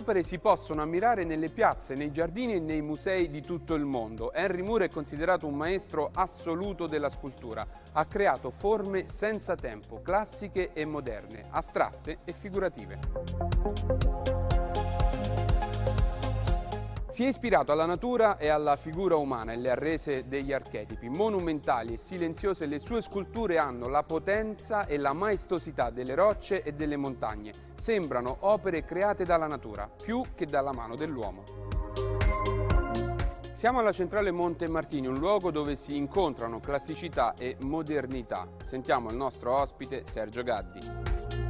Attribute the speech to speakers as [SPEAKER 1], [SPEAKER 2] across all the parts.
[SPEAKER 1] Opere si possono ammirare nelle piazze, nei giardini e nei musei di tutto il mondo. Henry Moore è considerato un maestro assoluto della scultura. Ha creato forme senza tempo, classiche e moderne, astratte e figurative. Si è ispirato alla natura e alla figura umana e le ha rese degli archetipi. Monumentali e silenziose le sue sculture hanno la potenza e la maestosità delle rocce e delle montagne. Sembrano opere create dalla natura, più che dalla mano dell'uomo. Siamo alla centrale Monte Martini, un luogo dove si incontrano classicità e modernità. Sentiamo il nostro ospite Sergio Gaddi.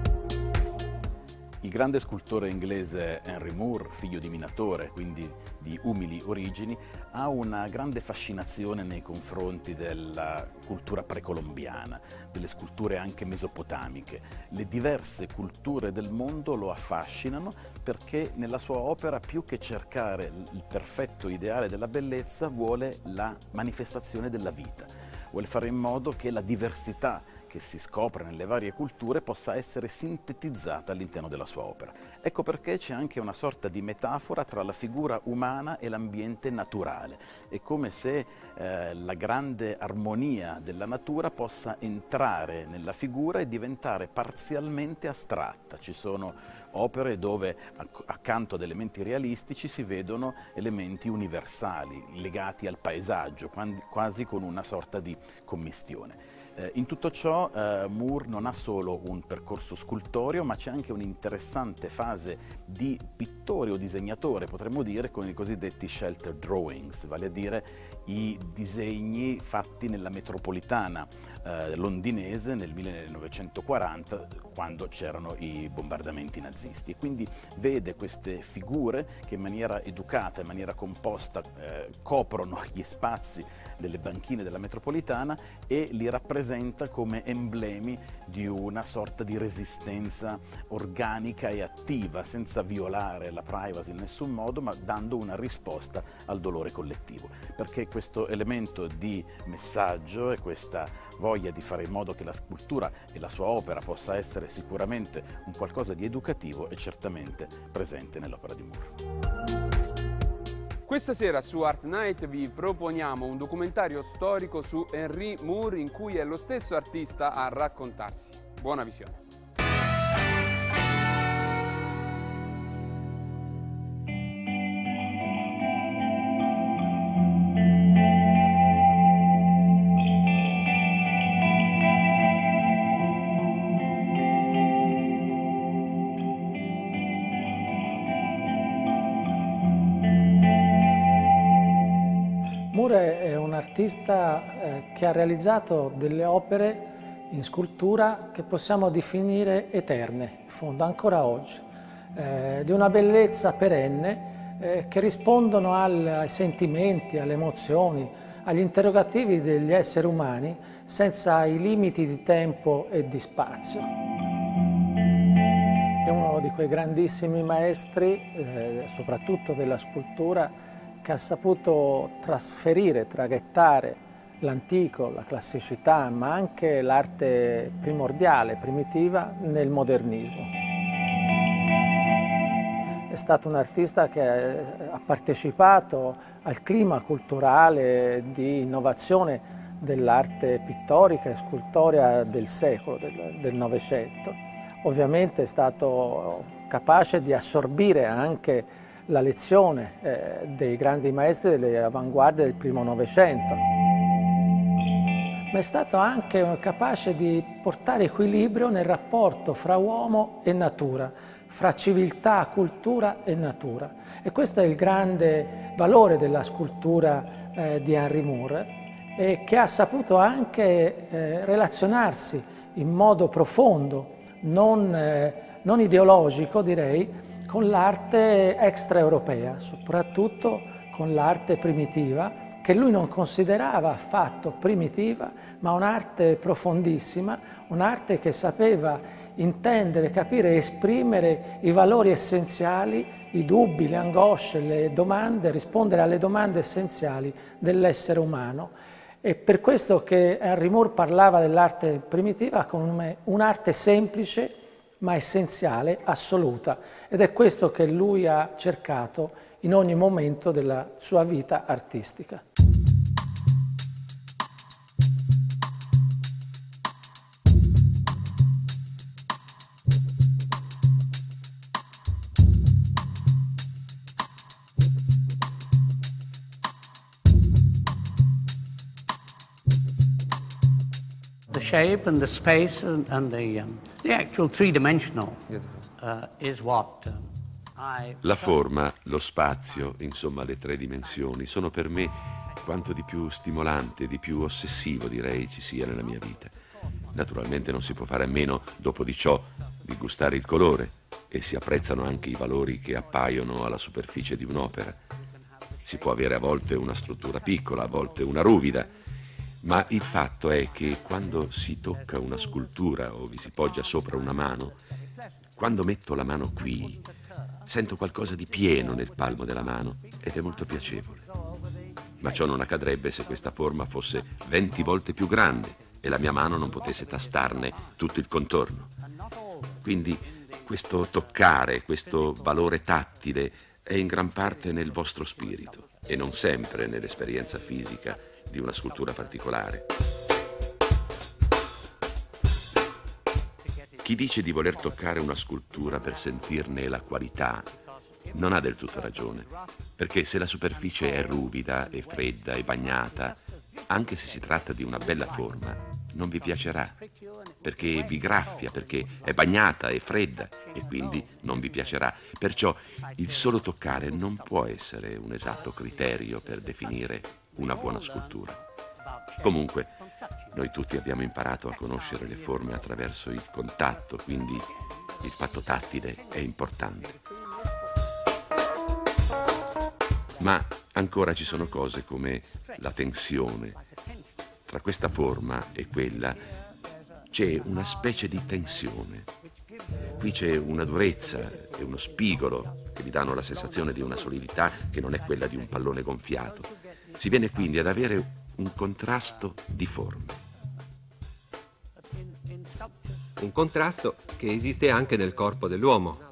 [SPEAKER 2] Il grande scultore inglese Henry Moore, figlio di minatore, quindi di umili origini, ha una grande fascinazione nei confronti della cultura precolombiana, delle sculture anche mesopotamiche. Le diverse culture del mondo lo affascinano perché nella sua opera più che cercare il perfetto ideale della bellezza vuole la manifestazione della vita, vuole fare in modo che la diversità che si scopre nelle varie culture possa essere sintetizzata all'interno della sua opera. Ecco perché c'è anche una sorta di metafora tra la figura umana e l'ambiente naturale. È come se eh, la grande armonia della natura possa entrare nella figura e diventare parzialmente astratta. Ci sono opere dove accanto ad elementi realistici si vedono elementi universali legati al paesaggio, quasi con una sorta di commistione. Eh, in tutto ciò eh, Moore non ha solo un percorso scultoreo, ma c'è anche un'interessante fase di pittore o disegnatore, potremmo dire, con i cosiddetti shelter drawings, vale a dire i disegni fatti nella metropolitana eh, londinese nel 1940, quando c'erano i bombardamenti nazisti. E quindi vede queste figure che in maniera educata, in maniera composta, eh, coprono gli spazi delle banchine della metropolitana e li rappresenta come emblemi di una sorta di resistenza organica e attiva, senza violare la privacy in nessun modo, ma dando una risposta al dolore collettivo. Perché questo elemento di messaggio e questa voglia di fare in modo che la scultura e la sua opera possa essere sicuramente un qualcosa di educativo è certamente presente nell'opera di Moore.
[SPEAKER 1] Questa sera su Art Night vi proponiamo un documentario storico su Henry Moore in cui è lo stesso artista a raccontarsi. Buona visione.
[SPEAKER 3] Artista eh, che ha realizzato delle opere in scultura che possiamo definire eterne, in fondo, ancora oggi, eh, di una bellezza perenne eh, che rispondono ai sentimenti, alle emozioni, agli interrogativi degli esseri umani senza i limiti di tempo e di spazio. È uno di quei grandissimi maestri, soprattutto della scultura, che ha saputo trasferire, traghettare l'antico, la classicità, ma anche l'arte primordiale, primitiva, nel modernismo. È stato un artista che ha partecipato al clima culturale di innovazione dell'arte pittorica e scultorea del secolo, del Novecento. Ovviamente è stato capace di assorbire anche la lezione eh, dei grandi maestri delle avanguardie del primo Novecento. Ma è stato anche capace di portare equilibrio nel rapporto fra uomo e natura, fra civiltà, cultura e natura. E questo è il grande valore della scultura eh, di Henry Moore, eh, che ha saputo anche eh, relazionarsi in modo profondo, non, eh, non ideologico direi, con l'arte extraeuropea, soprattutto con l'arte primitiva, che lui non considerava affatto primitiva, ma un'arte profondissima, un'arte che sapeva intendere, capire esprimere i valori essenziali, i dubbi, le angosce, le domande, rispondere alle domande essenziali dell'essere umano. È per questo che Henry Moore parlava dell'arte primitiva come un'arte semplice, ma essenziale, assoluta. Ed è questo che lui ha cercato in ogni momento della sua vita artistica.
[SPEAKER 4] shape and the space and, and the, um, the actual three-dimensional uh, I...
[SPEAKER 5] La forma, lo spazio, insomma le tre dimensioni, sono per me quanto di più stimolante, di più ossessivo direi ci sia nella mia vita. Naturalmente non si può fare a meno, dopo di ciò, di gustare il colore e si apprezzano anche i valori che appaiono alla superficie di un'opera. Si può avere a volte una struttura piccola, a volte una ruvida, ma il fatto è che quando si tocca una scultura o vi si poggia sopra una mano, quando metto la mano qui, sento qualcosa di pieno nel palmo della mano ed è molto piacevole. Ma ciò non accadrebbe se questa forma fosse 20 volte più grande e la mia mano non potesse tastarne tutto il contorno. Quindi questo toccare, questo valore tattile è in gran parte nel vostro spirito e non sempre nell'esperienza fisica di una scultura particolare. Chi dice di voler toccare una scultura per sentirne la qualità non ha del tutto ragione, perché se la superficie è ruvida e fredda e bagnata, anche se si tratta di una bella forma, non vi piacerà, perché vi graffia, perché è bagnata e fredda e quindi non vi piacerà. Perciò il solo toccare non può essere un esatto criterio per definire una buona scultura. Comunque, noi tutti abbiamo imparato a conoscere le forme attraverso il contatto, quindi il fatto tattile è importante. Ma ancora ci sono cose come la tensione. Tra questa forma e quella c'è una specie di tensione. Qui c'è una durezza e uno spigolo che vi danno la sensazione di una solidità che non è quella di un pallone gonfiato. Si viene quindi ad avere un contrasto di forme.
[SPEAKER 6] Un contrasto che esiste anche nel corpo dell'uomo.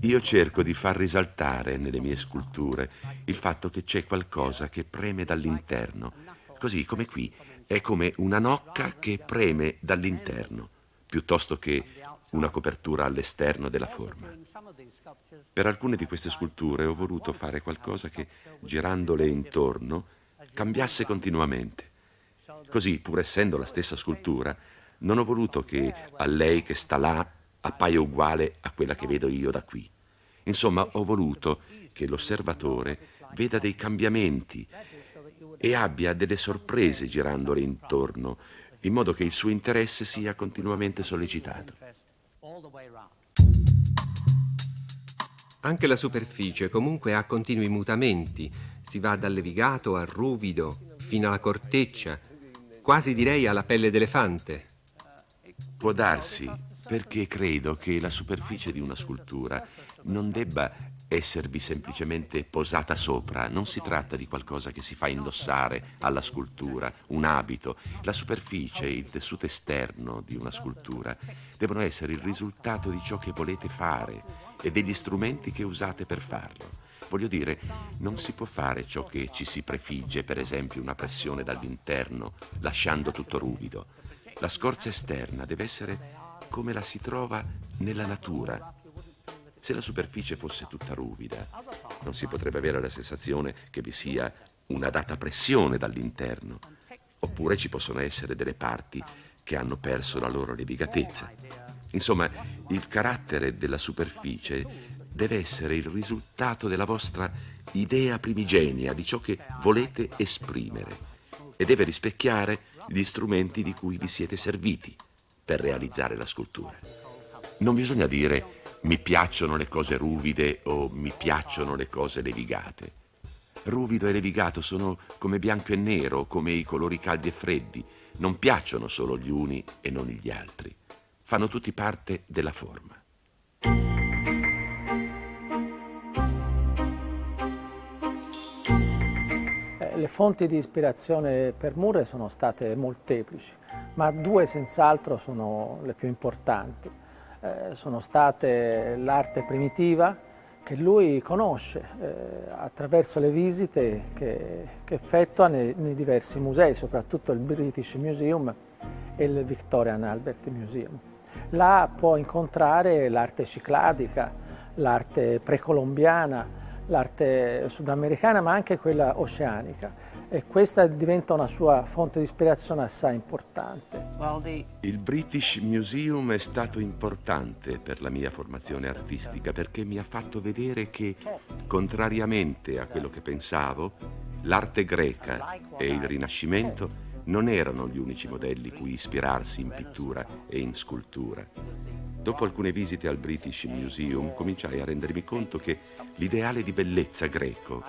[SPEAKER 5] Io cerco di far risaltare nelle mie sculture il fatto che c'è qualcosa che preme dall'interno, così come qui è come una nocca che preme dall'interno, piuttosto che una copertura all'esterno della forma. Per alcune di queste sculture ho voluto fare qualcosa che, girandole intorno, cambiasse continuamente. Così, pur essendo la stessa scultura, non ho voluto che a lei che sta là appaia uguale a quella che vedo io da qui. Insomma, ho voluto che l'osservatore veda dei cambiamenti e abbia delle sorprese girandole intorno, in modo che il suo interesse sia continuamente sollecitato.
[SPEAKER 6] Anche la superficie comunque ha continui mutamenti, si va dal levigato al ruvido, fino alla corteccia, quasi direi alla pelle d'elefante.
[SPEAKER 5] Può darsi, perché credo che la superficie di una scultura non debba esservi semplicemente posata sopra. Non si tratta di qualcosa che si fa indossare alla scultura, un abito. La superficie, il tessuto esterno di una scultura devono essere il risultato di ciò che volete fare e degli strumenti che usate per farlo. Voglio dire, non si può fare ciò che ci si prefigge, per esempio una pressione dall'interno, lasciando tutto ruvido. La scorza esterna deve essere come la si trova nella natura, se la superficie fosse tutta ruvida, non si potrebbe avere la sensazione che vi sia una data pressione dall'interno, oppure ci possono essere delle parti che hanno perso la loro levigatezza. Insomma, il carattere della superficie deve essere il risultato della vostra idea primigenia di ciò che volete esprimere e deve rispecchiare gli strumenti di cui vi siete serviti per realizzare la scultura. Non bisogna dire mi piacciono le cose ruvide o mi piacciono le cose levigate. Ruvido e levigato sono come bianco e nero, come i colori caldi e freddi. Non piacciono solo gli uni e non gli altri. Fanno tutti parte della forma.
[SPEAKER 3] Le le fonti di ispirazione per Murre sono state molteplici, ma due senz'altro sono le più importanti. Eh, sono state l'arte primitiva, che lui conosce eh, attraverso le visite che, che effettua nei, nei, diversi musei, soprattutto il British Museum e il Victorian Albert Museum. Là può incontrare l'arte cicladica, l'arte precolombiana, l'arte sudamericana ma anche quella oceanica e questa diventa una sua fonte di ispirazione assai importante.
[SPEAKER 5] Il British Museum è stato importante per la mia formazione artistica perché mi ha fatto vedere che, contrariamente a quello che pensavo, l'arte greca e il Rinascimento non erano gli unici modelli cui ispirarsi in pittura e in scultura. Dopo alcune visite al British Museum cominciai a rendermi conto che l'ideale di bellezza greco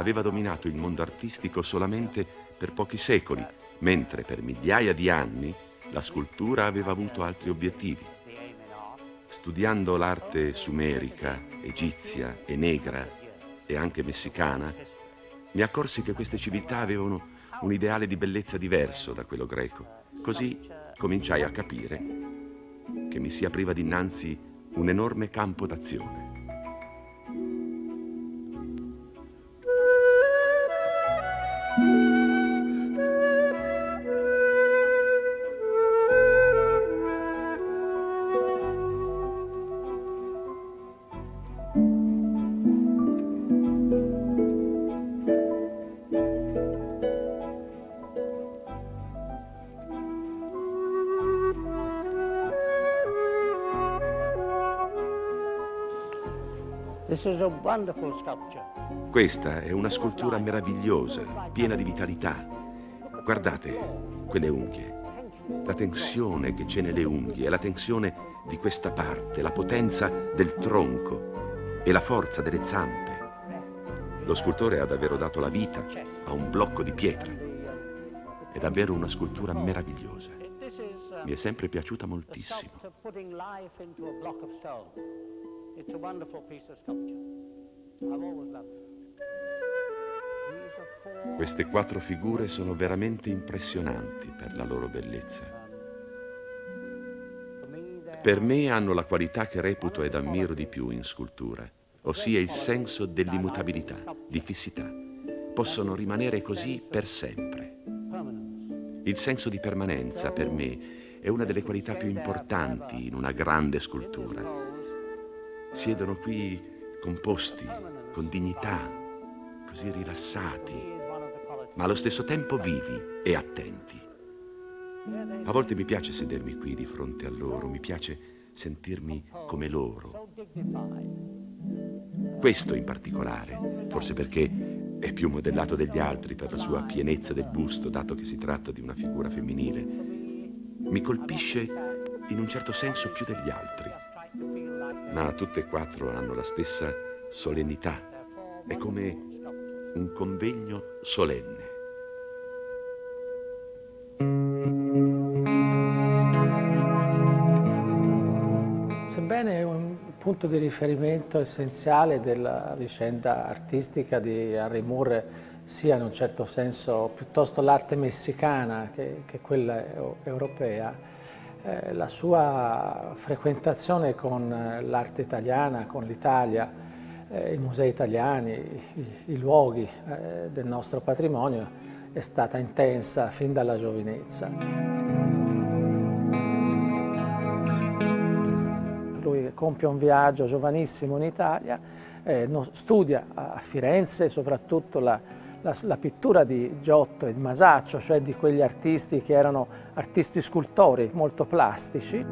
[SPEAKER 5] aveva dominato il mondo artistico solamente per pochi secoli, mentre per migliaia di anni la scultura aveva avuto altri obiettivi. Studiando l'arte sumerica, egizia e negra e anche messicana, mi accorsi che queste civiltà avevano un ideale di bellezza diverso da quello greco. Così cominciai a capire che mi si apriva dinanzi un enorme campo d'azione. Questa è una scultura meravigliosa, piena di vitalità. Guardate quelle unghie, la tensione che c'è nelle unghie, la tensione di questa parte, la potenza del tronco e la forza delle zampe. Lo scultore ha davvero dato la vita a un blocco di pietra. È davvero una scultura meravigliosa. Mi è sempre piaciuta moltissimo. It's a wonderful piece of sculpture. I've always loved it. Queste quattro figure sono veramente impressionanti per la loro bellezza. Per me hanno la qualità che reputo ed ammiro di più in scultura, ossia il senso dell'immutabilità, di fissità. Possono rimanere così per sempre. Il senso di permanenza per me è una delle qualità più importanti in una grande scultura siedono qui composti, con dignità, così rilassati, ma allo stesso tempo vivi e attenti. A volte mi piace sedermi qui di fronte a loro, mi piace sentirmi come loro. Questo in particolare, forse perché è più modellato degli altri per la sua pienezza del busto, dato che si tratta di una figura femminile, mi colpisce in un certo senso più degli altri ma tutte e quattro hanno la stessa solennità. È come un convegno solenne.
[SPEAKER 3] Sebbene un punto di riferimento essenziale della vicenda artistica di Henry Moore sia in un certo senso piuttosto l'arte messicana che, che quella europea, eh, la sua frequentazione con eh, l'arte italiana, con l'Italia, eh, i musei italiani, i, i luoghi eh, del nostro patrimonio è stata intensa fin dalla giovinezza. Lui compie un viaggio giovanissimo in Italia, eh, studia a Firenze soprattutto la, la, la, pittura di Giotto e di Masaccio, cioè di quegli artisti che erano artisti scultori molto plastici.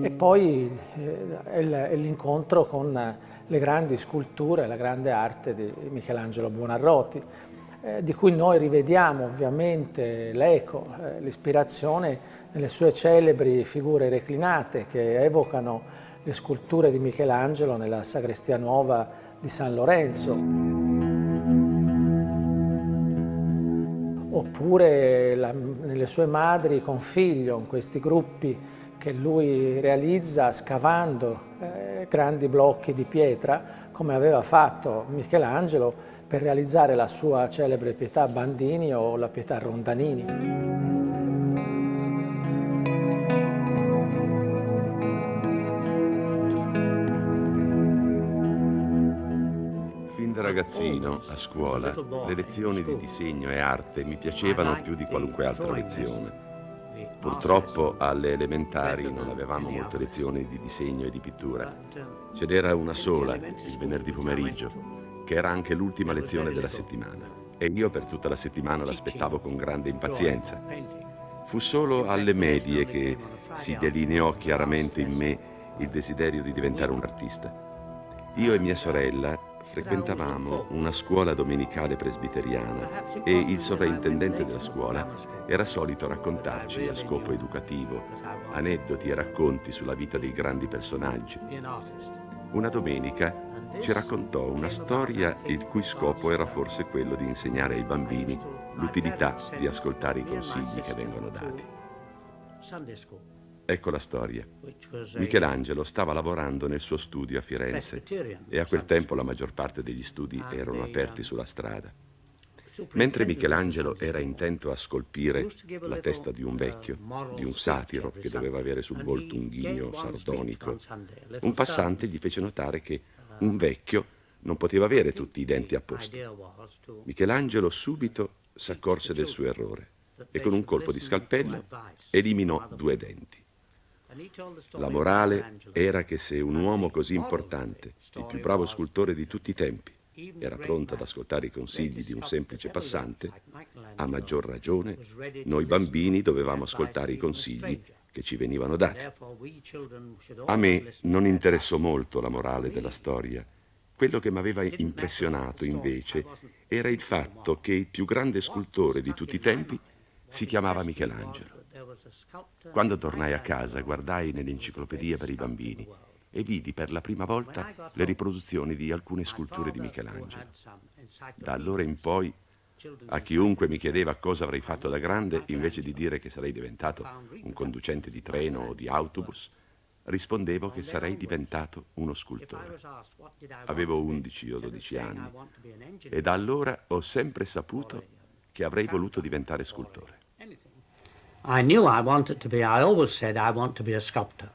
[SPEAKER 3] E poi eh, l'incontro con le grandi sculture, la grande arte di Michelangelo Buonarroti, eh, di cui noi rivediamo ovviamente l'eco, eh, l'ispirazione nelle sue celebri figure reclinate che evocano le sculture di Michelangelo nella Sagrestia Nuova di San Lorenzo. Oppure la, nelle sue madri con figlio, in questi gruppi che lui realizza scavando eh, grandi blocchi di pietra, come aveva fatto Michelangelo, per realizzare la sua celebre Pietà Bandini o la Pietà Rondanini.
[SPEAKER 5] Da ragazzino, a scuola, le lezioni di disegno e arte mi piacevano più di qualunque altra lezione. Purtroppo alle elementari non avevamo molte lezioni di disegno e di pittura. Ce n'era una sola, il venerdì pomeriggio, che era anche l'ultima lezione della settimana. E io per tutta la settimana l'aspettavo con grande impazienza. Fu solo alle medie che si delineò chiaramente in me il desiderio di diventare un artista. Io e mia sorella frequentavamo una scuola domenicale presbiteriana e il sovrintendente della scuola era solito raccontarci a scopo educativo aneddoti e racconti sulla vita dei grandi personaggi. Una domenica ci raccontò una storia il cui scopo era forse quello di insegnare ai bambini l'utilità di ascoltare i consigli che vengono dati. Ecco la storia. Michelangelo stava lavorando nel suo studio a Firenze e a quel tempo la maggior parte degli studi erano aperti sulla strada. Mentre Michelangelo era intento a scolpire la testa di un vecchio, di un satiro che doveva avere sul volto un ghigno sardonico, un passante gli fece notare che un vecchio non poteva avere tutti i denti a posto. Michelangelo subito s'accorse del suo errore e con un colpo di scalpello eliminò due denti. La morale era che se un uomo così importante, il più bravo scultore di tutti i tempi, era pronto ad ascoltare i consigli di un semplice passante, a maggior ragione noi bambini dovevamo ascoltare i consigli che ci venivano dati. A me non interessò molto la morale della storia. Quello che mi aveva impressionato invece era il fatto che il più grande scultore di tutti i tempi si chiamava Michelangelo. Quando tornai a casa guardai nell'enciclopedia per i bambini e vidi per la prima volta le riproduzioni di alcune sculture di Michelangelo. Da allora in poi, a chiunque mi chiedeva cosa avrei fatto da grande, invece di dire che sarei diventato un conducente di treno o di autobus, rispondevo che sarei diventato uno scultore. Avevo 11 o 12 anni e da allora ho sempre saputo che avrei voluto diventare scultore.
[SPEAKER 4] I knew I wanted to be, I always said I want to be a sculptor.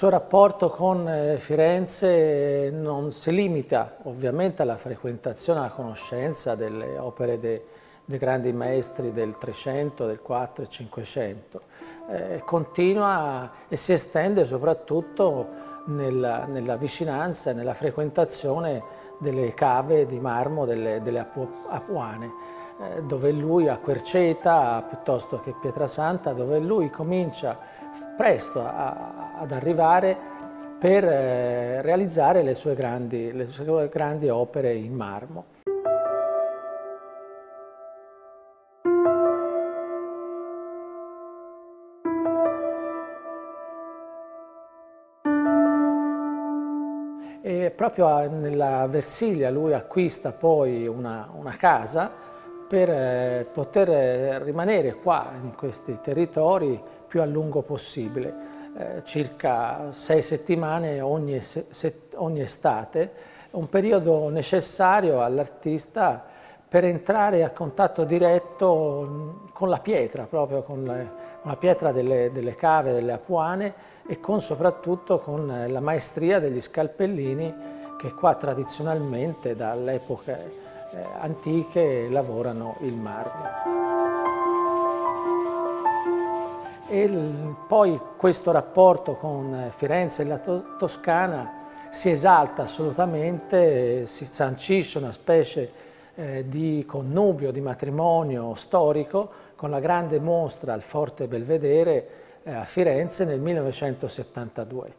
[SPEAKER 3] Suo rapporto con eh, Firenze non si limita ovviamente alla frequentazione, alla conoscenza delle opere dei, dei grandi maestri del 300, del 4 e 500. Eh, continua e si estende soprattutto nella, nella vicinanza nella frequentazione delle cave di marmo delle, delle Apuane, eh, dove lui a Querceta piuttosto che Pietrasanta, dove lui comincia presto a, ad arrivare per eh, realizzare le sue, grandi, le sue grandi opere in marmo. E proprio nella Versilia lui acquista poi una, una casa per eh, poter rimanere qua in questi territori più a lungo possibile, eh, circa sei settimane ogni, ogni, estate, un periodo necessario all'artista per entrare a contatto diretto mm, con la pietra, proprio con, le, la pietra delle, delle, cave, delle apuane e con, soprattutto con eh, la maestria degli scalpellini che qua tradizionalmente dalle epoche eh, antiche lavorano il marmo. E poi questo rapporto con Firenze e la Toscana si esalta assolutamente, si sancisce una specie eh, di connubio, di matrimonio storico con la grande mostra al Forte Belvedere eh, a Firenze nel 1972.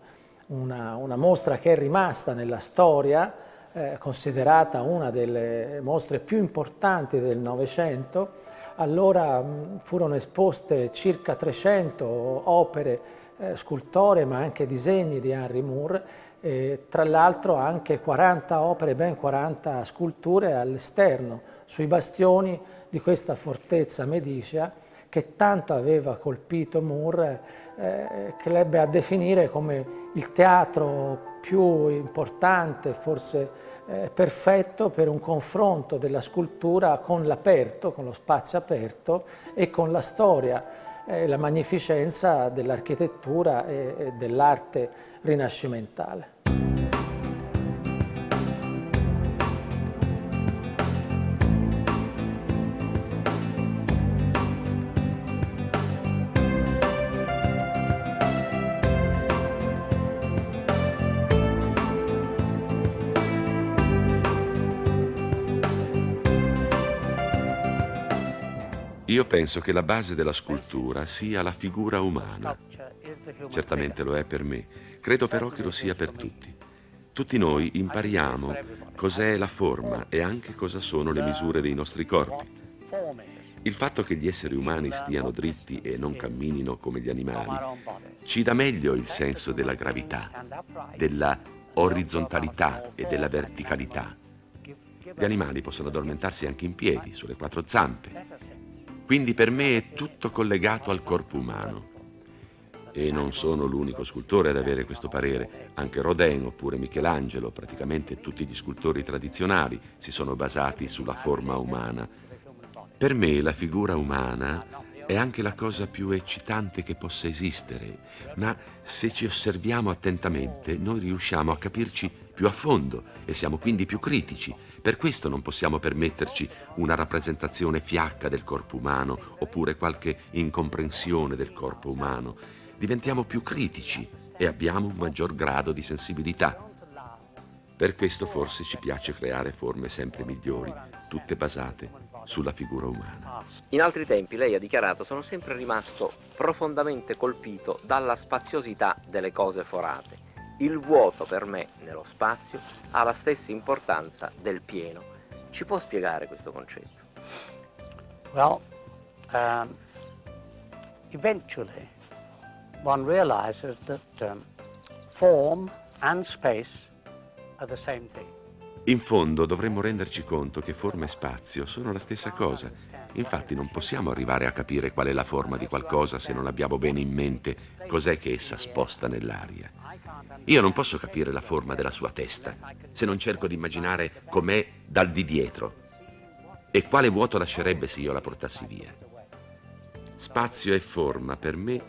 [SPEAKER 3] Una, una, mostra che è rimasta nella storia, eh, considerata una delle mostre più importanti del Novecento, allora furono esposte circa 300 opere eh, scultoree ma anche disegni di Henry Moore, e tra l'altro anche 40 opere, ben 40 sculture all'esterno, sui bastioni di questa fortezza medicea che tanto aveva colpito Moore, eh, che l'ebbe a definire come il teatro più importante, forse eh, perfetto per un confronto della scultura con l'aperto, con lo spazio aperto e con la storia e la magnificenza dell'architettura e, e dell'arte rinascimentale.
[SPEAKER 5] Io penso che la base della scultura sia la figura umana. Certamente lo è per me, credo però che lo sia per tutti. Tutti noi impariamo cos'è la forma e anche cosa sono le misure dei nostri corpi. Il fatto che gli esseri umani stiano dritti e non camminino come gli animali ci dà meglio il senso della gravità, della orizzontalità e della verticalità. Gli animali possono addormentarsi anche in piedi, sulle quattro zampe, quindi per me è tutto collegato al corpo umano. E non sono l'unico scultore ad avere questo parere. Anche Rodin oppure Michelangelo, praticamente tutti gli scultori tradizionali, si sono basati sulla forma umana. Per me la figura umana è anche la cosa più eccitante che possa esistere, ma se ci osserviamo attentamente noi riusciamo a capirci più a fondo e siamo quindi più critici. Per questo non possiamo permetterci una rappresentazione fiacca del corpo umano oppure qualche incomprensione del corpo umano. Diventiamo più critici e abbiamo un maggior grado di sensibilità. Per questo forse ci piace creare forme sempre migliori, tutte basate sulla figura umana.
[SPEAKER 7] In altri tempi lei ha dichiarato sono sempre rimasto profondamente colpito dalla spaziosità delle cose forate il vuoto per me nello spazio ha la stessa importanza del pieno. Ci può spiegare questo concetto?
[SPEAKER 4] Well, um, eventually one realizes that um, form and space are the same thing.
[SPEAKER 5] In fondo dovremmo renderci conto che forma e spazio sono la stessa cosa. Infatti non possiamo arrivare a capire qual è la forma di qualcosa se non abbiamo bene in mente cos'è che essa sposta nell'aria. Io non posso capire la forma della sua testa se non cerco di immaginare com'è dal di dietro e quale vuoto lascerebbe se io la portassi via. Spazio e forma per me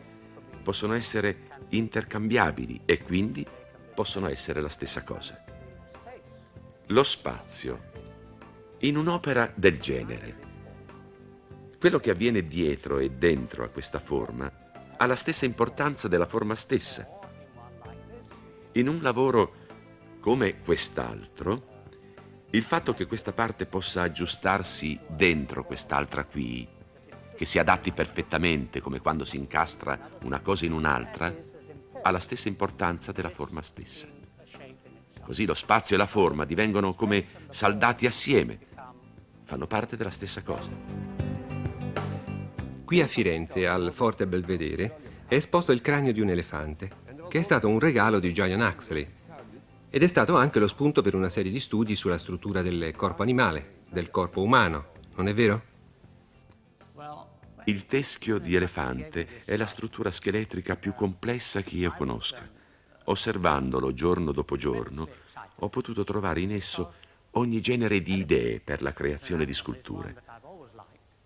[SPEAKER 5] possono essere intercambiabili e quindi possono essere la stessa cosa. Lo spazio, in un'opera del genere, quello che avviene dietro e dentro a questa forma ha la stessa importanza della forma stessa in un lavoro come quest'altro, il fatto che questa parte possa aggiustarsi dentro quest'altra qui, che si adatti perfettamente come quando si incastra una cosa in un'altra, ha la stessa importanza della forma stessa. Così lo spazio e la forma divengono come saldati assieme, fanno parte della stessa cosa.
[SPEAKER 6] Qui a Firenze, al Forte Belvedere, è esposto il cranio di un elefante che è stato un regalo di Giant Huxley ed è stato anche lo spunto per una serie di studi sulla struttura del corpo animale, del corpo umano, non è vero?
[SPEAKER 5] Il teschio di elefante è la struttura scheletrica più complessa che io conosca. Osservandolo giorno dopo giorno, ho potuto trovare in esso ogni genere di idee per la creazione di sculture.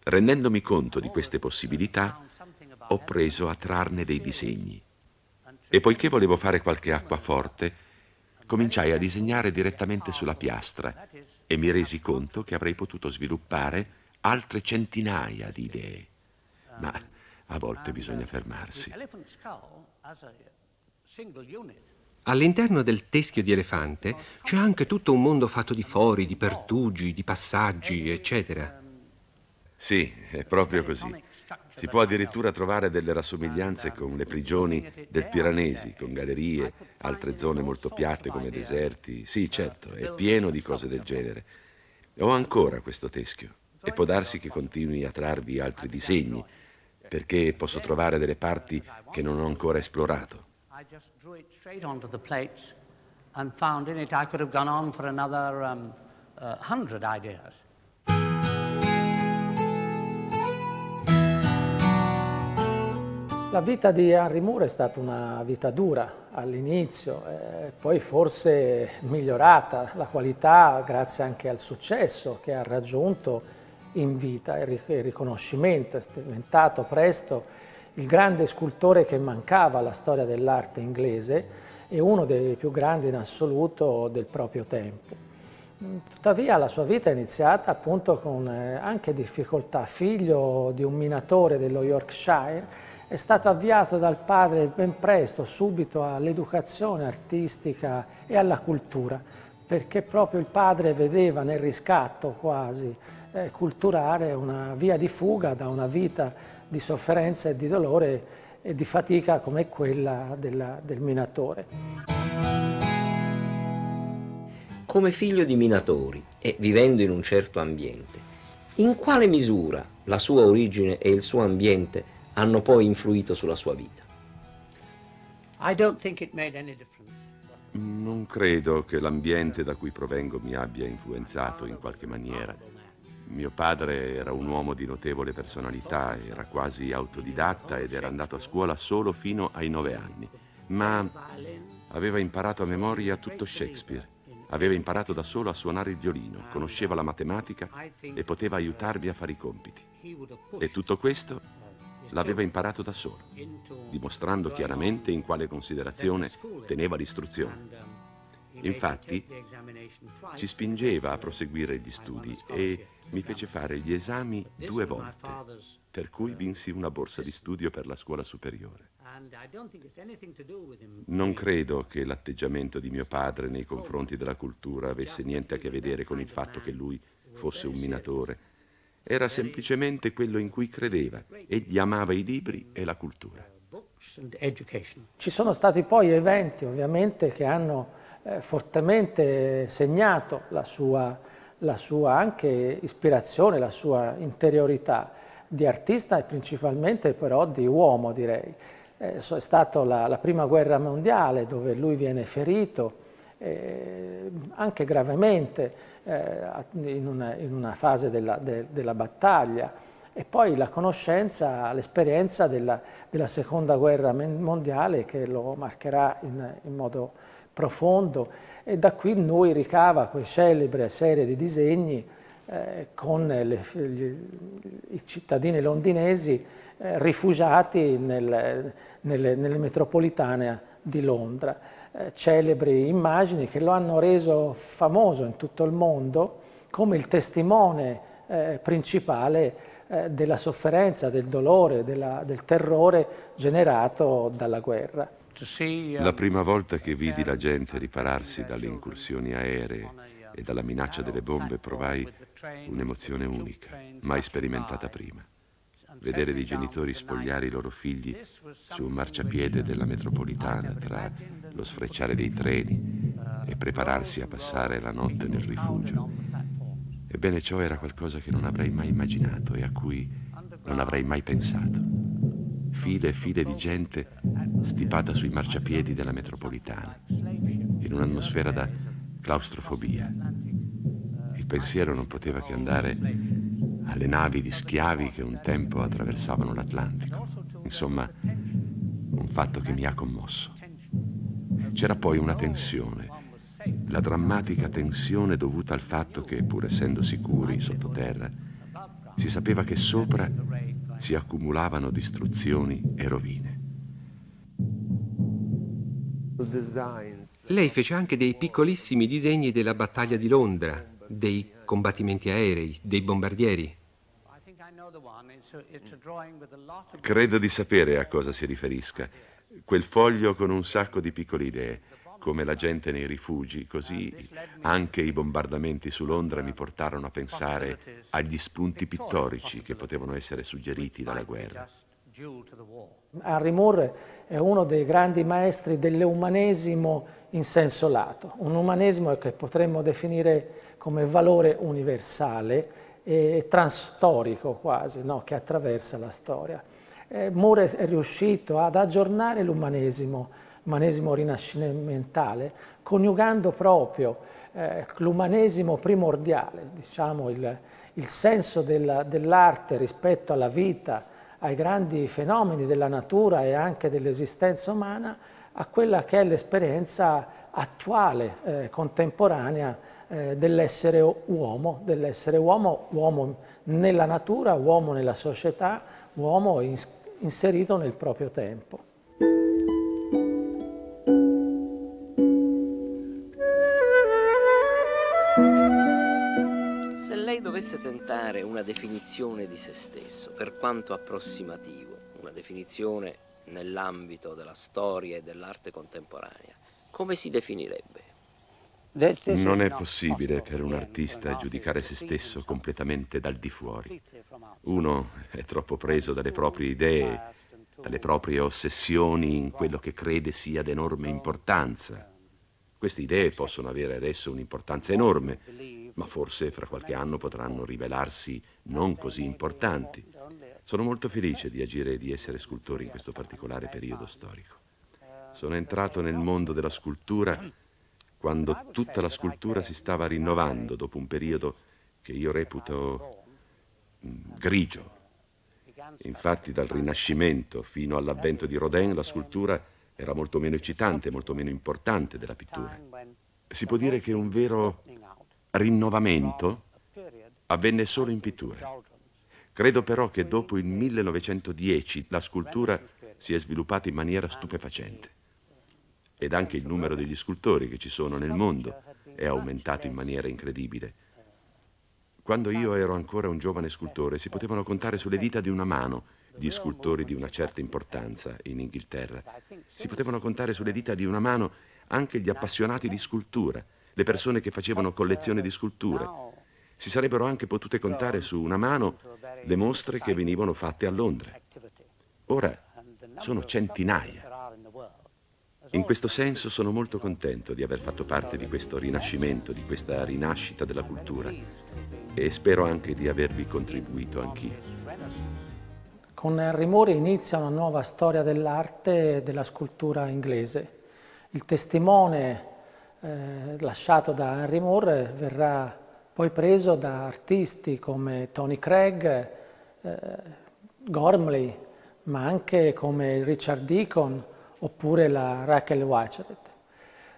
[SPEAKER 5] Rendendomi conto di queste possibilità, ho preso a trarne dei disegni. E poiché volevo fare qualche acquaforte, cominciai a disegnare direttamente sulla piastra e mi resi conto che avrei potuto sviluppare altre centinaia di idee. Ma a volte bisogna fermarsi.
[SPEAKER 6] All'interno del teschio di elefante c'è anche tutto un mondo fatto di fori, di pertugi, di passaggi, eccetera.
[SPEAKER 5] Sì, è proprio così. Si può addirittura trovare delle rassomiglianze con le prigioni del Piranesi, con gallerie, altre zone molto piatte come deserti. Sì, certo, è pieno di cose del genere. Ho ancora questo teschio. e può darsi che continui a trarvi altri disegni, perché posso trovare delle parti che non ho ancora esplorato.
[SPEAKER 4] and found in it I could have gone on for another um, uh, hundred ideas.
[SPEAKER 3] La vita di Henry Moore è stata una vita dura all'inizio, eh, poi forse migliorata la qualità grazie anche al successo che ha raggiunto in vita, il riconoscimento, è diventato presto il grande scultore che mancava alla storia dell'arte inglese e uno dei più grandi in assoluto del proprio tempo. Tuttavia la sua vita è iniziata appunto con eh, anche difficoltà, figlio di un minatore dello Yorkshire, è stato avviato dal padre ben presto, subito all'educazione artistica e alla cultura, perché proprio il padre vedeva nel riscatto quasi eh, culturale una via di fuga da una vita di sofferenza e di dolore e di fatica come quella della, del minatore.
[SPEAKER 7] Come figlio di minatori e vivendo in un certo ambiente, in quale misura la sua origine e il suo ambiente hanno poi influito sulla sua vita.
[SPEAKER 5] Non credo che l'ambiente da cui provengo mi abbia influenzato in qualche maniera. Mio padre era un uomo di notevole personalità, era quasi autodidatta ed era andato a scuola solo fino ai nove anni, ma aveva imparato a memoria tutto Shakespeare. Aveva imparato da solo a suonare il violino, conosceva la matematica e poteva aiutarmi a fare i compiti. E tutto questo l'aveva imparato da solo, dimostrando chiaramente in quale considerazione teneva l'istruzione. Infatti, ci spingeva a proseguire gli studi e mi fece fare gli esami due volte, per cui vinsi una borsa di studio per la scuola superiore. Non credo che l'atteggiamento di mio padre nei confronti della cultura avesse niente a che vedere con il fatto che lui fosse un minatore era semplicemente quello in cui credeva. Egli amava i libri e la cultura.
[SPEAKER 3] Ci sono stati poi eventi ovviamente che hanno eh, fortemente segnato la sua, la sua anche ispirazione, la sua interiorità di artista e principalmente però di uomo direi. Eh, è stata la, la, prima guerra mondiale dove lui viene ferito, eh, anche gravemente, in, una, in, una, fase della, de, della, battaglia e poi la conoscenza, l'esperienza della, della, seconda guerra mondiale che lo marcherà in, in, modo profondo e da qui lui ricava quei celebri serie di disegni eh, con le, gli, i cittadini londinesi eh, rifugiati nel, nelle, nelle metropolitane di Londra. Eh, celebri immagini che lo hanno reso famoso in tutto il mondo come il testimone eh, principale eh, della sofferenza, del dolore, della, del terrore generato dalla guerra.
[SPEAKER 5] La prima volta che vidi la gente ripararsi dalle incursioni aeree e dalla minaccia delle bombe provai un'emozione unica, mai sperimentata prima vedere dei genitori spogliare i loro figli su un marciapiede della metropolitana tra lo sfrecciare dei treni e prepararsi a passare la notte nel rifugio. Ebbene, ciò era qualcosa che non avrei mai immaginato e a cui non avrei mai pensato. File e file di gente stipata sui marciapiedi della metropolitana, in un'atmosfera da claustrofobia. Il pensiero non poteva che andare alle navi di schiavi che un tempo attraversavano l'Atlantico. Insomma, un fatto che mi ha commosso. C'era poi una tensione, la drammatica tensione dovuta al fatto che, pur essendo sicuri sottoterra, si sapeva che sopra si accumulavano distruzioni e rovine.
[SPEAKER 6] Lei fece anche dei piccolissimi disegni della battaglia di Londra, dei combattimenti aerei, dei bombardieri.
[SPEAKER 5] Credo di sapere a cosa si riferisca. Quel foglio con un sacco di piccole idee. Come la gente nei rifugi, così anche i bombardamenti su Londra mi portarono a pensare agli spunti pittorici che potevano essere suggeriti dalla guerra.
[SPEAKER 3] Henry Moore è uno dei grandi maestri dell'umanesimo in senso lato, un umanesimo che potremmo definire come valore universale e transtorico quasi, no? che attraversa la storia. Eh, Moore è riuscito ad aggiornare l'umanesimo, l'umanesimo rinascimentale, coniugando proprio eh, l'umanesimo primordiale, diciamo il, il senso dell'arte rispetto alla vita, ai grandi fenomeni della natura e anche dell'esistenza umana, a quella che è l'esperienza attuale, eh, contemporanea eh, dell'essere uomo, dell'essere uomo, uomo nella natura, uomo nella società, uomo ins inserito nel proprio tempo.
[SPEAKER 7] Se lei dovesse tentare una definizione di se stesso, per quanto approssimativo, una definizione nell'ambito della storia e dell'arte contemporanea, come si definirebbe?
[SPEAKER 5] Non è possibile per un artista giudicare se stesso completamente dal di fuori. Uno è troppo preso dalle proprie idee, dalle proprie ossessioni in quello che crede sia d'enorme importanza. Queste idee possono avere adesso un'importanza enorme, ma forse fra qualche anno potranno rivelarsi non così importanti. Sono molto felice di agire e di essere scultore in questo particolare periodo storico. Sono entrato nel mondo della scultura quando tutta la scultura si stava rinnovando dopo un periodo che io reputo mm, grigio. Infatti dal Rinascimento fino all'avvento di Rodin la scultura era molto meno eccitante, molto meno importante della pittura. Si può dire che un vero rinnovamento avvenne solo in pittura. Credo però che dopo il 1910 la scultura si è sviluppata in maniera stupefacente ed anche il numero degli scultori che ci sono nel mondo è aumentato in maniera incredibile. Quando io ero ancora un giovane scultore si potevano contare sulle dita di una mano gli scultori di una certa importanza in Inghilterra. Si potevano contare sulle dita di una mano anche gli appassionati di scultura, le persone che facevano collezione di sculture. Si sarebbero anche potute contare su una mano le mostre che venivano fatte a Londra. Ora sono centinaia. In questo senso sono molto contento di aver fatto parte di questo rinascimento, di questa rinascita della cultura e spero anche di avervi contribuito anch'io.
[SPEAKER 3] Con Henry Moore inizia una nuova storia dell'arte e della scultura inglese. Il testimone eh, lasciato da Henry Moore verrà poi preso da artisti come Tony Craig, eh, Gormley, ma anche come Richard Deacon, oppure la Raquel Weichert.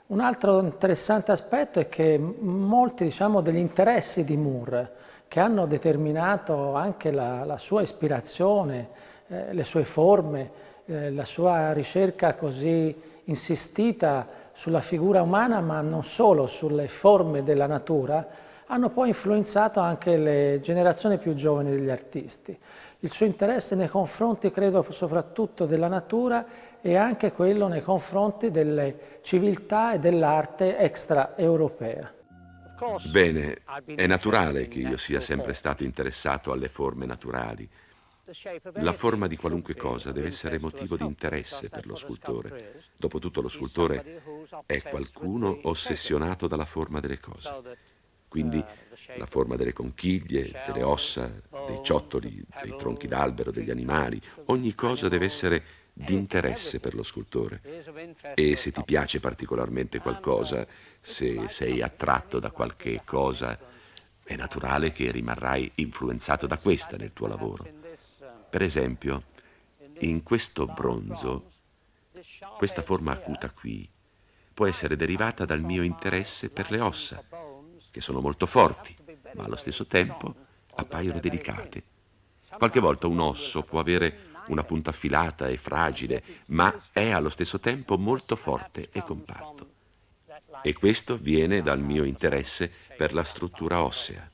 [SPEAKER 3] Un altro interessante aspetto è che molti diciamo, degli interessi di Moore, che hanno determinato anche la, la sua ispirazione, eh, le sue forme, eh, la sua ricerca così insistita sulla figura umana, ma non solo sulle forme della natura, hanno poi influenzato anche le generazioni più giovani degli artisti. Il suo interesse nei confronti, credo, soprattutto della natura e anche quello nei confronti delle civiltà e dell'arte extraeuropea.
[SPEAKER 5] Bene, è naturale che io sia sempre stato interessato alle forme naturali. La forma di qualunque cosa deve essere motivo di interesse per lo scultore. Dopotutto lo scultore è qualcuno ossessionato dalla forma delle cose. Quindi la forma delle conchiglie, delle ossa, dei ciottoli, dei tronchi d'albero, degli animali, ogni cosa deve essere di interesse per lo scultore. E se ti piace particolarmente qualcosa, se sei attratto da qualche cosa, è naturale che rimarrai influenzato da questa nel tuo lavoro. Per esempio, in questo bronzo, questa forma acuta qui può essere derivata dal mio interesse per le ossa, che sono molto forti, ma allo stesso tempo appaiono delicate. Qualche volta un osso può avere una punta affilata e fragile, ma è allo stesso tempo molto forte e compatto. E questo viene dal mio interesse per la struttura ossea.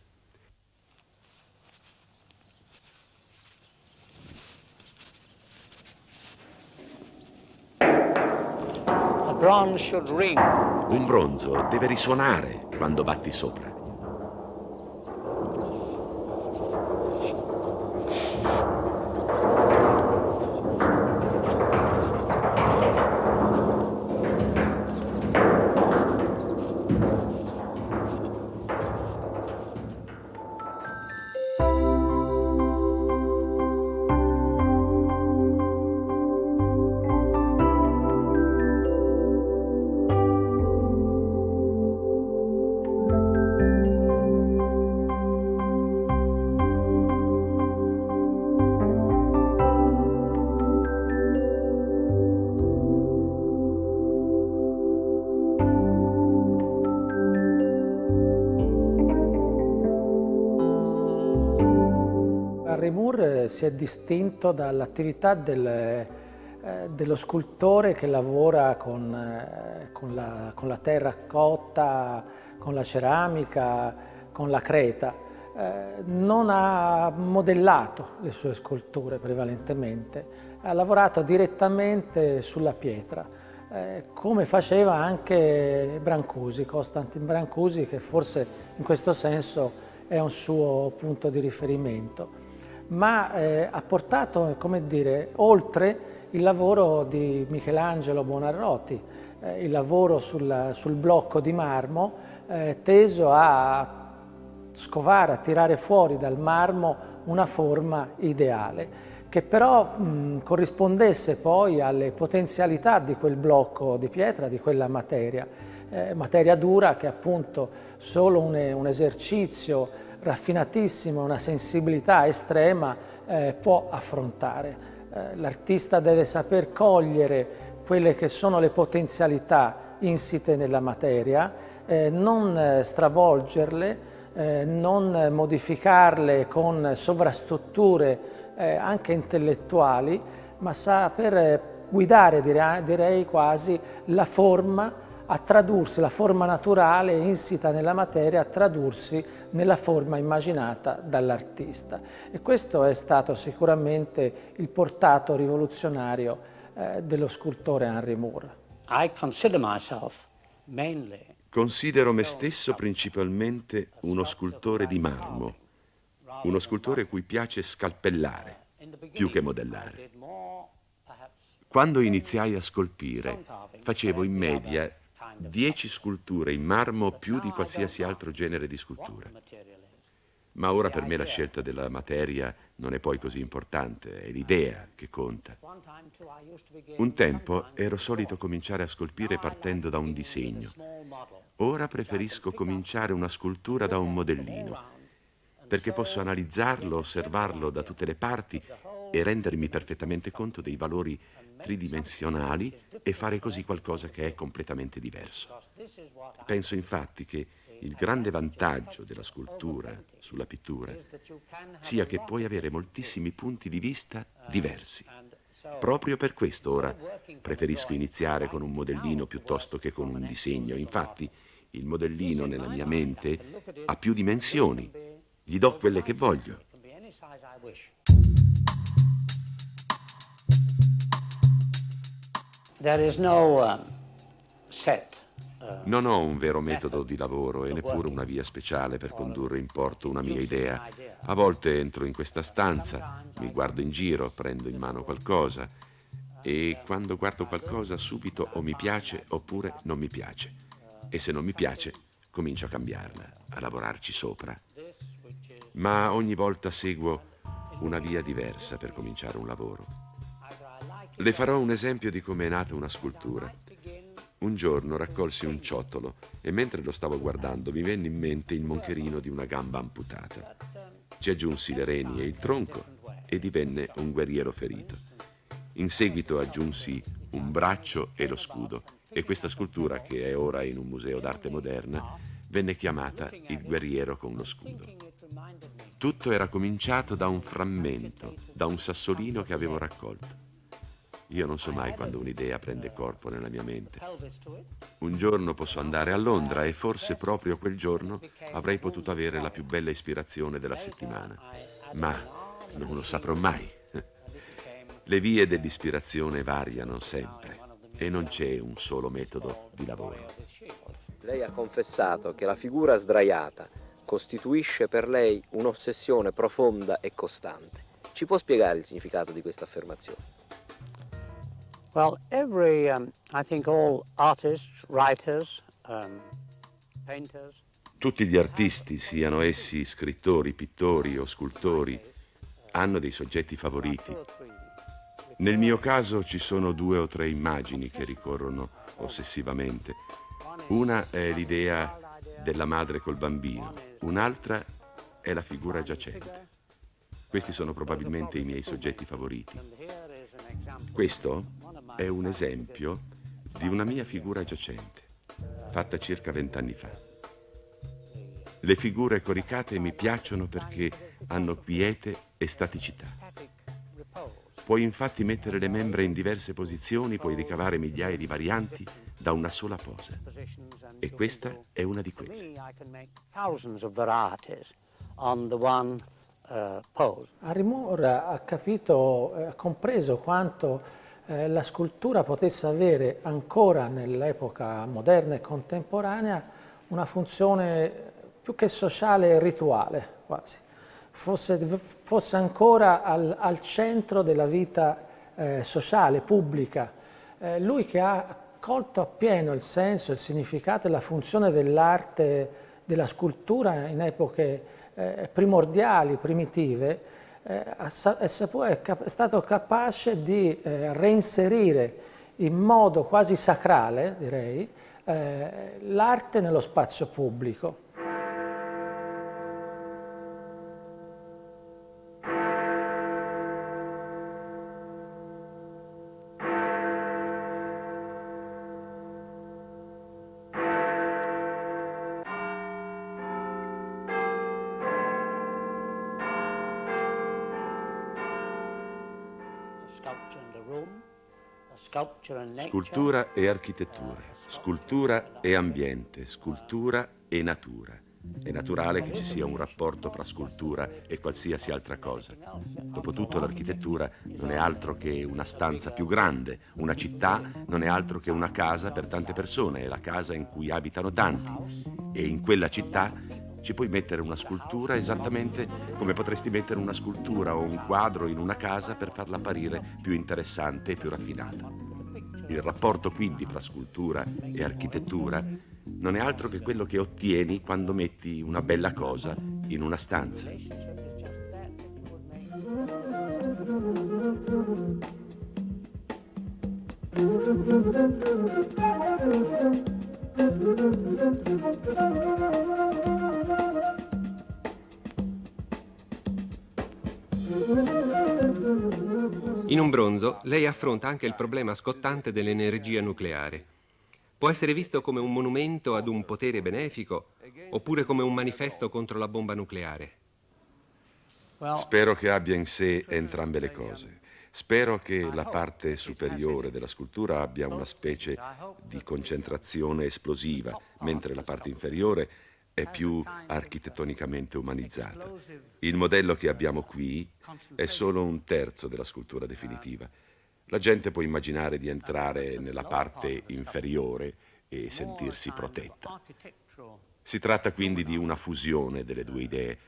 [SPEAKER 5] Un bronzo deve risuonare quando batti sopra.
[SPEAKER 3] Si è distinto dall'attività del, eh, dello scultore che lavora con, eh, con, la, con, la, terra cotta, con la ceramica, con la creta. Eh, non ha modellato le sue sculture prevalentemente, ha lavorato direttamente sulla pietra, eh, come faceva anche Brancusi, Costantin Brancusi, che forse in questo senso è un suo punto di riferimento, ma eh, ha portato, dire, oltre il lavoro di Michelangelo Buonarroti, eh, il lavoro sul, sul, blocco di marmo eh, teso a scovare, a tirare fuori dal marmo una forma ideale che però mh, corrispondesse poi alle potenzialità di quel blocco di pietra, di quella materia, eh, materia dura che appunto solo un, un esercizio raffinatissimo, una sensibilità estrema eh, può affrontare. Eh, l'artista deve saper cogliere quelle che sono le potenzialità insite nella materia, eh, non eh, stravolgerle, eh, non modificarle con sovrastrutture eh, anche intellettuali, ma saper guidare, direi, direi quasi, la forma a tradursi, la forma naturale insita nella materia, a tradursi nella forma immaginata dall'artista. E questo è stato sicuramente il portato rivoluzionario eh, dello scultore Henry Moore.
[SPEAKER 5] Considero me stesso principalmente uno scultore di marmo, uno scultore cui piace scalpellare più che modellare. Quando iniziai a scolpire, facevo in media dieci sculture in marmo più di qualsiasi altro genere di scultura. Ma ora per me la scelta della materia non è poi così importante, è l'idea che conta. Un tempo ero solito cominciare a scolpire partendo da un disegno. Ora preferisco cominciare una scultura da un modellino, perché posso analizzarlo, osservarlo da tutte le parti e rendermi perfettamente conto dei valori tridimensionali e fare così qualcosa che è completamente diverso. Penso infatti che il grande vantaggio della scultura sulla pittura sia che puoi avere moltissimi punti di vista diversi. Proprio per questo ora preferisco iniziare con un modellino piuttosto che con un disegno. Infatti il modellino nella mia mente ha più dimensioni, gli do quelle che voglio. Non ho un vero metodo di lavoro e neppure una via speciale per condurre in porto una mia idea. A volte entro in questa stanza, mi guardo in giro, prendo in mano qualcosa e quando guardo qualcosa subito o mi piace oppure non mi piace. E se non mi piace, comincio a cambiarla, a lavorarci sopra. Ma ogni volta seguo una via diversa per cominciare un lavoro. Le farò un esempio di come è nata una scultura. Un giorno raccolsi un ciottolo e mentre lo stavo guardando mi venne in mente il moncherino di una gamba amputata. Ci aggiunsi le reni e il tronco e divenne un guerriero ferito. In seguito aggiunsi un braccio e lo scudo e questa scultura, che è ora in un museo d'arte moderna, venne chiamata il guerriero con lo scudo. Tutto era cominciato da un frammento, da un sassolino che avevo raccolto. Io non so mai quando un'idea prende corpo nella mia mente. Un giorno posso andare a Londra e forse proprio quel giorno avrei potuto avere la più bella ispirazione della settimana. Ma non lo saprò mai. Le vie dell'ispirazione variano sempre e non c'è un solo metodo di lavoro.
[SPEAKER 7] Lei ha confessato che la figura sdraiata costituisce per lei un'ossessione profonda e costante. Ci può spiegare il significato di questa affermazione?
[SPEAKER 4] Well, every, um, I think all artists, writers, um, painters,
[SPEAKER 5] tutti gli artisti, siano essi scrittori, pittori o scultori, hanno dei soggetti favoriti. Nel mio caso ci sono due o tre immagini che ricorrono ossessivamente. Una è l'idea della madre col bambino, un'altra è la figura giacente. Questi sono probabilmente i miei soggetti favoriti. Questo è un esempio di una mia figura giacente, fatta circa vent'anni fa. Le figure coricate mi piacciono perché hanno quiete e staticità. Puoi infatti mettere le membra in diverse posizioni, puoi ricavare migliaia di varianti da una sola posa. E questa è una di quelle.
[SPEAKER 3] Arimur ha capito, ha compreso quanto eh, la scultura potesse avere ancora nell'epoca moderna e contemporanea una funzione più che sociale e rituale quasi fosse, fosse ancora al, al, centro della vita eh, sociale, pubblica. Eh, lui che ha colto appieno il senso, il significato e la funzione dell'arte, della scultura in epoche eh, primordiali, primitive, è, è, stato capace di eh, reinserire in modo quasi sacrale, direi, eh, l'arte nello spazio pubblico.
[SPEAKER 5] Scultura e architettura, scultura e ambiente, scultura e natura. È naturale che ci sia un rapporto fra scultura e qualsiasi altra cosa. Dopotutto l'architettura non è altro che una stanza più grande, una città non è altro che una casa per tante persone, è la casa in cui abitano tanti e in quella città ci puoi mettere una scultura esattamente come potresti mettere una scultura o un quadro in una casa per farla apparire più interessante e più raffinata. Il rapporto quindi fra scultura e architettura non è altro che quello che ottieni quando metti una bella cosa in una stanza.
[SPEAKER 6] Lei affronta anche il problema scottante dell'energia nucleare. Può essere visto come un monumento ad un potere benefico oppure come un manifesto contro la bomba nucleare.
[SPEAKER 5] Spero che abbia in sé entrambe le cose. Spero che la parte superiore della scultura abbia una specie di concentrazione esplosiva, mentre la parte inferiore è più architettonicamente umanizzata. Il modello che abbiamo qui è solo un terzo della scultura definitiva. La gente può immaginare di entrare nella parte inferiore e sentirsi protetta. Si tratta quindi di una fusione delle due idee,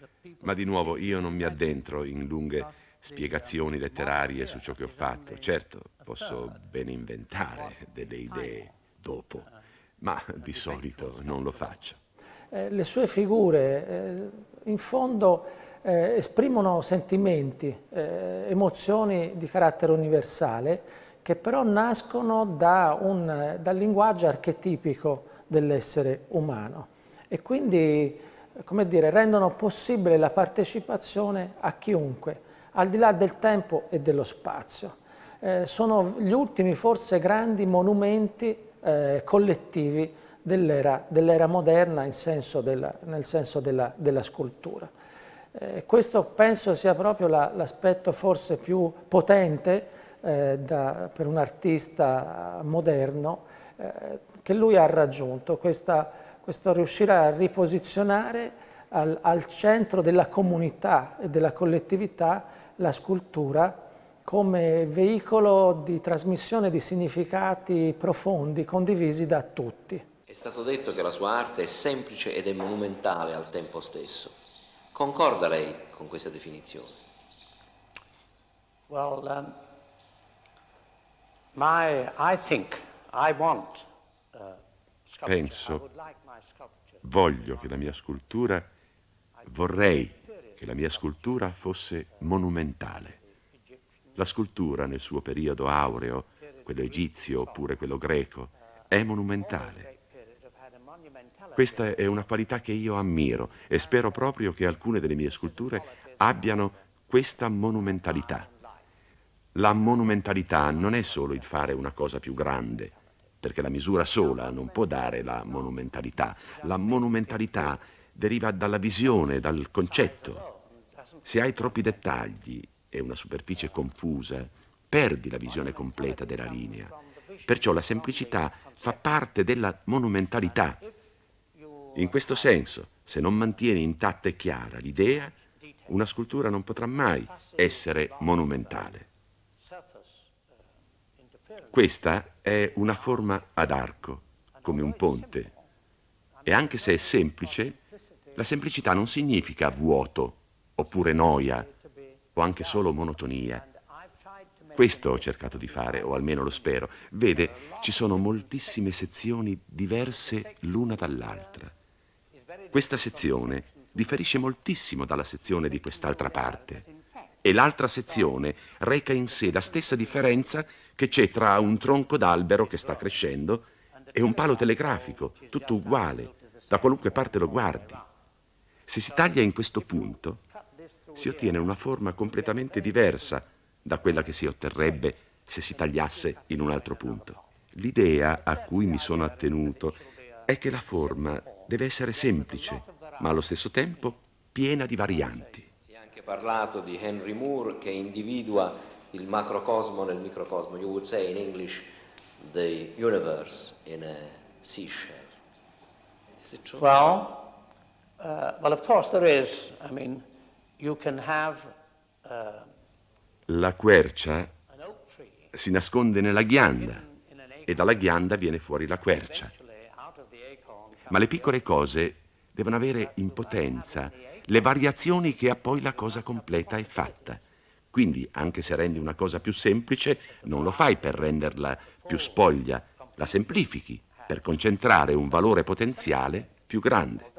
[SPEAKER 5] ma di nuovo io non mi addentro in lunghe spiegazioni letterarie su ciò che ho fatto. Certo, posso ben inventare delle idee dopo, ma di solito non lo faccio.
[SPEAKER 3] Eh, le sue figure eh, in fondo eh, esprimono sentimenti, eh, emozioni di carattere universale che però nascono da un, dal linguaggio archetipico dell'essere umano e quindi come dire, rendono possibile la partecipazione a chiunque, al di là del tempo e dello spazio. Eh, sono gli ultimi forse grandi monumenti eh, collettivi dell'era dell moderna senso della, nel senso della, della scultura. Eh, questo penso sia proprio l'aspetto la, forse più potente eh, da, per un artista moderno eh, che lui ha raggiunto, questa, questo riuscire a riposizionare al, al centro della comunità e della collettività la scultura come veicolo di trasmissione di significati profondi condivisi da tutti.
[SPEAKER 7] È stato detto che la sua arte è semplice ed è monumentale al tempo stesso. Concorda lei con questa definizione?
[SPEAKER 4] Well, um, my, I think, I want,
[SPEAKER 5] uh, Penso, voglio che la mia scultura, vorrei che la mia scultura fosse monumentale. La scultura nel suo periodo aureo, quello egizio oppure quello greco, è monumentale. Questa è una qualità che io ammiro e spero proprio che alcune delle mie sculture abbiano questa monumentalità. La monumentalità non è solo il fare una cosa più grande, perché la misura sola non può dare la monumentalità. La monumentalità deriva dalla visione, dal concetto. Se hai troppi dettagli e una superficie confusa, perdi la visione completa della linea. Perciò la semplicità fa parte della monumentalità. In questo senso, se non mantieni intatta e chiara l'idea, una scultura non potrà mai essere monumentale. Questa è una forma ad arco, come un ponte. E anche se è semplice, la semplicità non significa vuoto, oppure noia, o anche solo monotonia. Questo ho cercato di fare, o almeno lo spero. Vede, ci sono moltissime sezioni diverse l'una dall'altra. Questa sezione differisce moltissimo dalla sezione di quest'altra parte. E l'altra sezione reca in sé la stessa differenza che c'è tra un tronco d'albero che sta crescendo e un palo telegrafico, tutto uguale, da qualunque parte lo guardi. Se si taglia in questo punto, si ottiene una forma completamente diversa da quella che si otterrebbe se si tagliasse in un altro punto. L'idea a cui mi sono attenuto è che la forma deve essere semplice, ma allo stesso tempo piena di varianti.
[SPEAKER 7] Si è anche parlato di Henry Moore che individua il macrocosmo nel microcosmo. You would say in English the universe in a seashell. Is it true?
[SPEAKER 4] Well, uh, well, of course there is. I mean, you can have uh,
[SPEAKER 5] La quercia si nasconde nella ghianda e dalla ghianda viene fuori la quercia.
[SPEAKER 4] actually out of the acorn.
[SPEAKER 5] Ma le piccole cose devono avere in potenza le variazioni che ha poi la cosa completa e fatta. Quindi, anche se rendi una cosa più semplice, non lo fai per renderla più spoglia, la semplifichi per concentrare un valore potenziale più grande.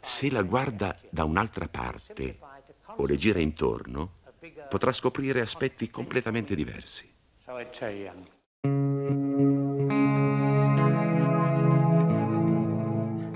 [SPEAKER 5] Se la guarda da un'altra parte o le gira intorno, potrà scoprire aspetti completamente diversi.
[SPEAKER 4] So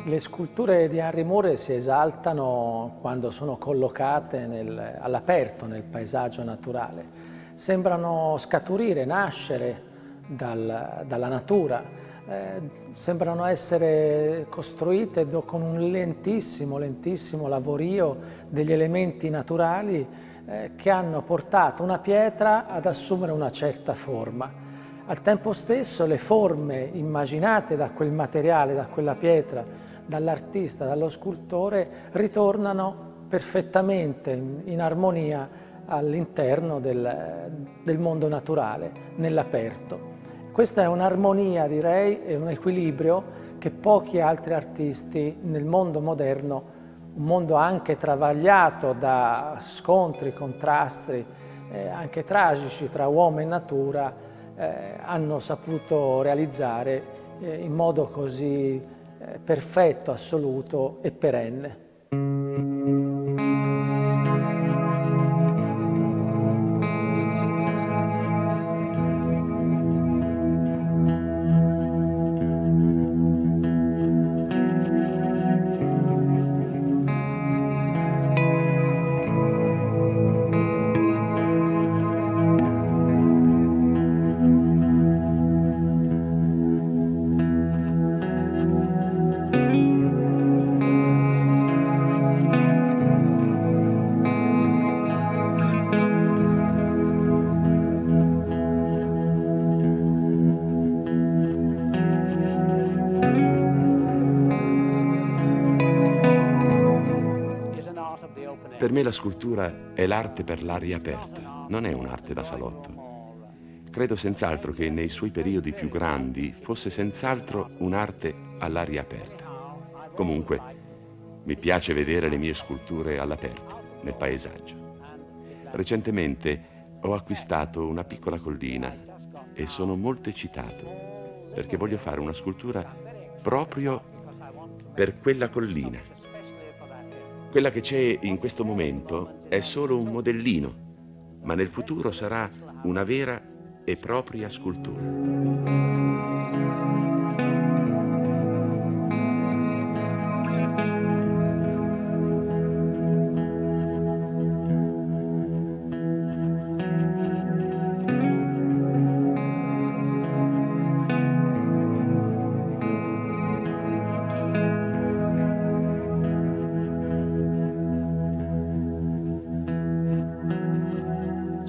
[SPEAKER 3] Le sculture di Henry Moore si esaltano quando sono collocate nel- all'aperto nel paesaggio naturale. Sembrano scaturire, nascere dal- dalla natura, eh, sembrano essere costruite con un lentissimo, lentissimo lavorio degli elementi naturali eh, che hanno portato una pietra ad assumere una certa forma. Al tempo stesso le forme immaginate da quel materiale, da quella pietra, dall'artista, dallo scultore, ritornano perfettamente in, armonia all'interno del, del mondo naturale, nell'aperto. Questa è un'armonia, direi, e un equilibrio che pochi altri artisti nel mondo moderno, un mondo anche travagliato da scontri, contrasti, eh, anche tragici tra uomo e natura, eh, hanno saputo realizzare eh, in modo così perfetto, assoluto e perenne.
[SPEAKER 5] Me la scultura è l'arte per l'aria aperta, non è un'arte da salotto. Credo senz'altro che nei suoi periodi più grandi fosse senz'altro un'arte all'aria aperta. Comunque, mi piace vedere le mie sculture all'aperto, nel paesaggio. Recentemente ho acquistato una piccola collina e sono molto eccitato perché voglio fare una scultura proprio per quella collina. Quella che c'è in questo momento è solo un modellino, ma nel futuro sarà una vera e propria scultura.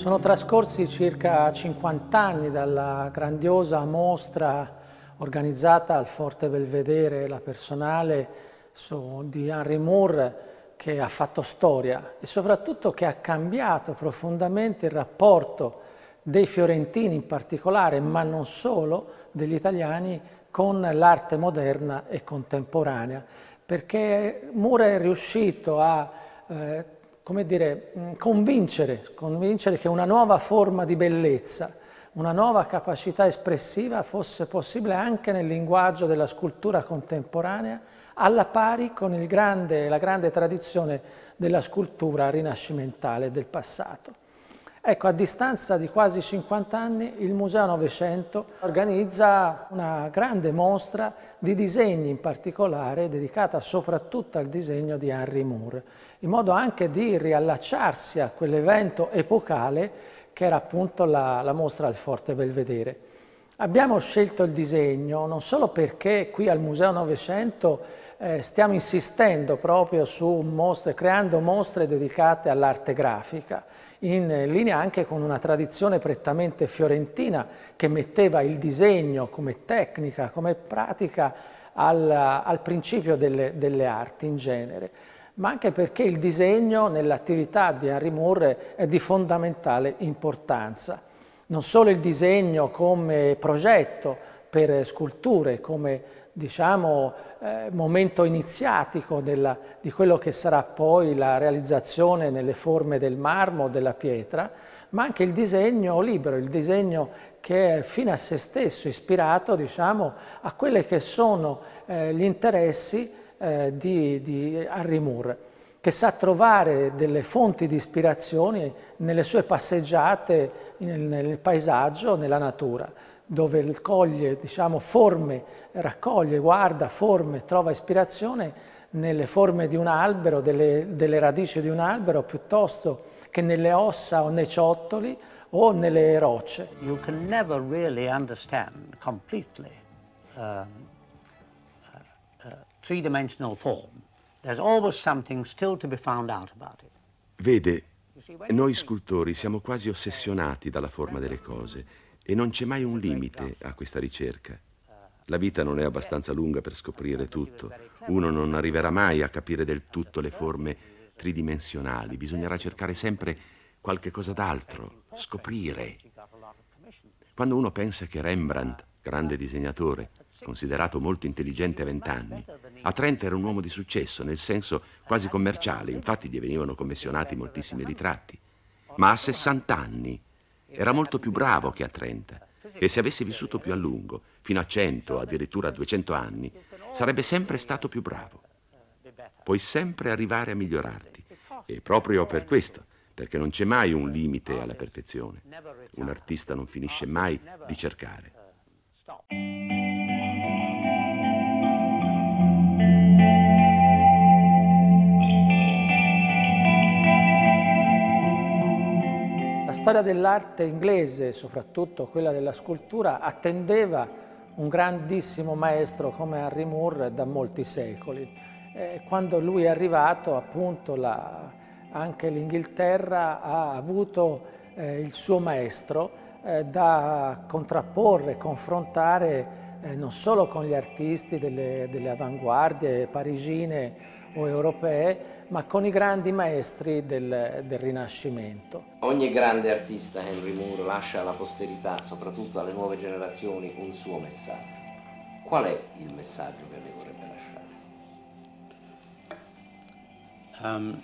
[SPEAKER 3] Sono trascorsi circa 50 anni dalla grandiosa mostra organizzata al Forte Belvedere, la personale su, di Henry Moore, che ha fatto storia e soprattutto che ha cambiato profondamente il rapporto dei fiorentini in particolare, ma non solo, degli italiani con l'arte moderna e contemporanea, perché Moore è riuscito a eh, come dire, convincere, convincere che una nuova forma di bellezza, una nuova capacità espressiva fosse possibile anche nel linguaggio della scultura contemporanea, alla pari con grande, la grande tradizione della scultura rinascimentale del passato. Ecco, a distanza di quasi 50 anni il Museo Novecento organizza una grande mostra di disegni in particolare dedicata soprattutto al disegno di Henry Moore, in modo anche di riallacciarsi a quell'evento epocale che era appunto la, la mostra al Forte Belvedere. Abbiamo scelto il disegno non solo perché qui al Museo Novecento eh, stiamo insistendo proprio su mostre, creando mostre dedicate all'arte grafica, in linea anche con una tradizione prettamente fiorentina che metteva il disegno come tecnica, come pratica al, al principio delle, delle arti in genere ma anche perché il disegno nell'attività di Henry Moore è di fondamentale importanza. Non solo il disegno come progetto per sculture, come diciamo, eh, momento iniziatico della, di quello che sarà poi la realizzazione nelle forme del marmo o della pietra, ma anche il disegno libero, il disegno che è fine a se stesso, ispirato diciamo, a quelli che sono eh, gli interessi eh, di, di Henry Moore, che sa trovare delle fonti di ispirazione nelle sue passeggiate nel, nel paesaggio, nella natura dove coglie diciamo, forme, raccoglie, guarda forme, trova ispirazione nelle forme di un albero, delle, delle, radici di un albero, piuttosto che nelle ossa o nei ciottoli o nelle rocce.
[SPEAKER 4] You can never really understand completely um, three-dimensional form. There's always something still to be found out about it.
[SPEAKER 5] Vede, noi scultori siamo quasi ossessionati dalla forma delle cose e non c'è mai un limite a questa ricerca. La vita non è abbastanza lunga per scoprire tutto. Uno non arriverà mai a capire del tutto le forme tridimensionali. Bisognerà cercare sempre qualche cosa d'altro, scoprire. Quando uno pensa che Rembrandt, grande disegnatore, considerato molto intelligente a vent'anni, a 30 era un uomo di successo, nel senso quasi commerciale, infatti gli venivano commissionati moltissimi ritratti. Ma a 60 anni era molto più bravo che a 30 e se avesse vissuto più a lungo, fino a 100, addirittura a 200 anni, sarebbe sempre stato più bravo. Puoi sempre arrivare a migliorarti e proprio per questo, perché non c'è mai un limite alla perfezione. Un artista non finisce mai di cercare.
[SPEAKER 3] Storia dell'arte inglese, soprattutto quella della scultura, attendeva un grandissimo maestro come Henry Moore da molti secoli. Eh, quando lui è arrivato, appunto, la, anche l'Inghilterra ha avuto eh, il suo maestro eh, da contrapporre, confrontare eh, non solo con gli artisti delle, delle avanguardie parigine o europee, ma con i grandi maestri del, del, Rinascimento.
[SPEAKER 7] Ogni grande artista, Henry Moore, lascia alla posterità, soprattutto alle nuove generazioni, un suo messaggio. Qual è il messaggio che le vorrebbe lasciare? Um,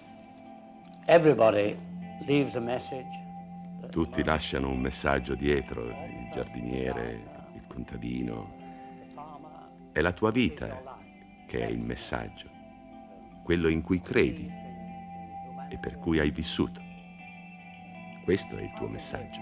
[SPEAKER 7] everybody leaves a message.
[SPEAKER 5] Tutti lasciano un messaggio dietro, il giardiniere, il contadino. È la tua vita che è il messaggio quello in cui credi e per cui hai vissuto. Questo è il tuo messaggio.